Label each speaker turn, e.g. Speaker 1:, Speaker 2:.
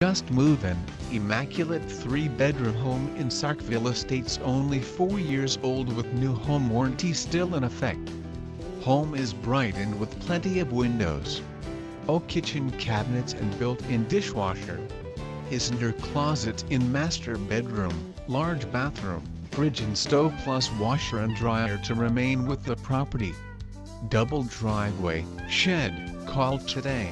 Speaker 1: Just move in, immaculate three-bedroom home in Sackville Estates only 4 years old with new home warranty still in effect. Home is brightened with plenty of windows. Oh kitchen cabinets and built-in dishwasher. Isn't closet in master bedroom, large bathroom, fridge and stove plus washer and dryer to remain with the property. Double driveway, shed, call today.